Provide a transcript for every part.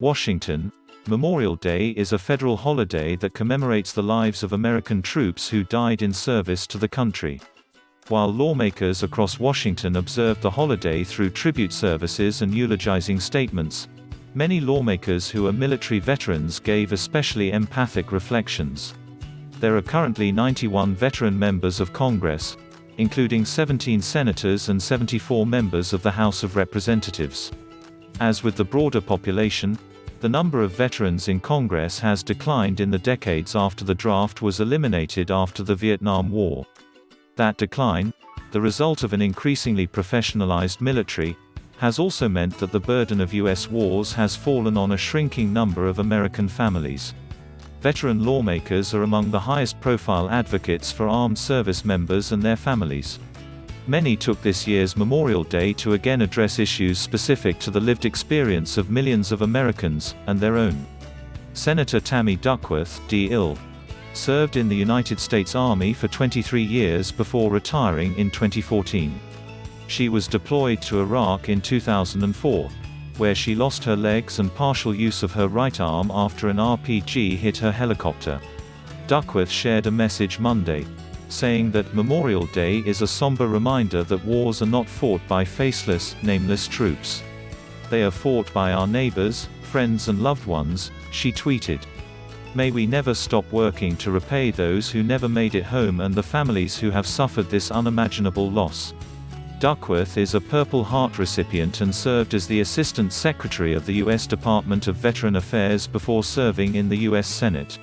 Washington, Memorial Day is a federal holiday that commemorates the lives of American troops who died in service to the country. While lawmakers across Washington observed the holiday through tribute services and eulogizing statements, many lawmakers who are military veterans gave especially empathic reflections. There are currently 91 veteran members of Congress, including 17 senators and 74 members of the House of Representatives. As with the broader population, the number of veterans in Congress has declined in the decades after the draft was eliminated after the Vietnam War. That decline, the result of an increasingly professionalized military, has also meant that the burden of U.S. wars has fallen on a shrinking number of American families. Veteran lawmakers are among the highest profile advocates for armed service members and their families. Many took this year's Memorial Day to again address issues specific to the lived experience of millions of Americans, and their own. Senator Tammy Duckworth, D. Ill, served in the United States Army for 23 years before retiring in 2014. She was deployed to Iraq in 2004, where she lost her legs and partial use of her right arm after an RPG hit her helicopter. Duckworth shared a message Monday, saying that Memorial Day is a somber reminder that wars are not fought by faceless, nameless troops. They are fought by our neighbors, friends and loved ones, she tweeted. May we never stop working to repay those who never made it home and the families who have suffered this unimaginable loss. Duckworth is a Purple Heart recipient and served as the Assistant Secretary of the U.S. Department of Veteran Affairs before serving in the U.S. Senate.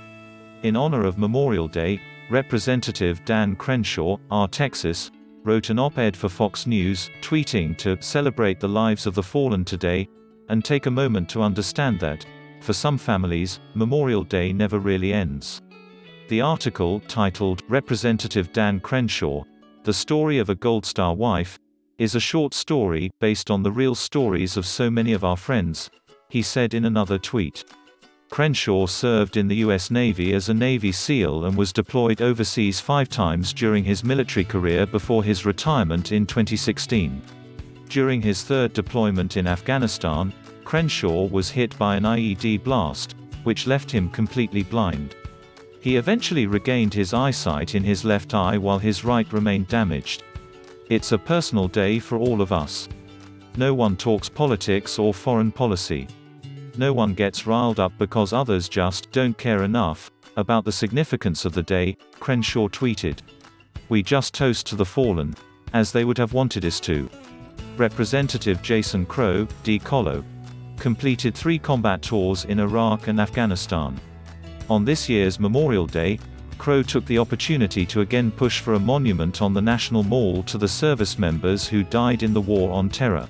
In honor of Memorial Day, Representative Dan Crenshaw, R. Texas, wrote an op-ed for Fox News, tweeting to celebrate the lives of the fallen today, and take a moment to understand that, for some families, Memorial Day never really ends. The article, titled Representative Dan Crenshaw, The Story of a Gold Star Wife, is a short story based on the real stories of so many of our friends, he said in another tweet. Crenshaw served in the U.S. Navy as a Navy SEAL and was deployed overseas five times during his military career before his retirement in 2016. During his third deployment in Afghanistan, Crenshaw was hit by an IED blast, which left him completely blind. He eventually regained his eyesight in his left eye while his right remained damaged. It's a personal day for all of us. No one talks politics or foreign policy. No one gets riled up because others just don't care enough about the significance of the day, Crenshaw tweeted. We just toast to the fallen, as they would have wanted us to. Representative Jason Crow, D. Colo, completed three combat tours in Iraq and Afghanistan. On this year's Memorial Day, Crow took the opportunity to again push for a monument on the National Mall to the service members who died in the War on Terror.